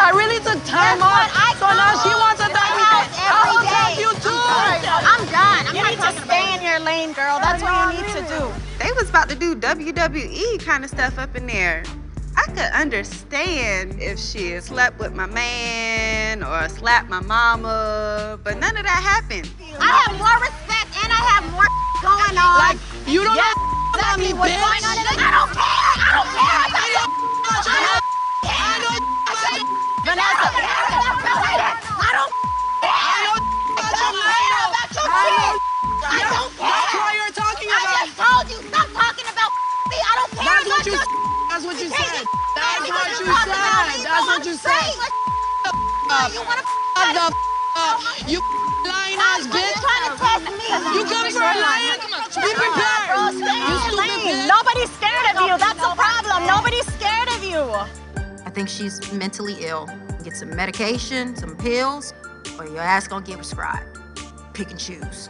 I really took time off, so now she wants to me. you too. I'm done. You need to stay in your lane, girl. That's what you need to do. They was about to do WWE kind of stuff up in there. I could understand if she had slept with my man or slapped my mama, but none of that happened. I have more respect and I have more going on. Like, you don't Yeah, know about me, exactly what's bitch. going on. in- I don't care. I don't care. I got your I don't I know about your Vanessa. I don't said. That's what you you talking about me, said. That's what you said. straight. Up. You wanna Shut the f- up. You lying ass Why you bitch. trying to test me? You coming for a lion? Be prepared. Bro, stay in You your stupid lane. bitch. Nobody's scared of you. That's the problem. Nobody's scared of you. I think she's mentally ill. Get some medication, some pills, or your ass gonna get prescribed. Pick and choose.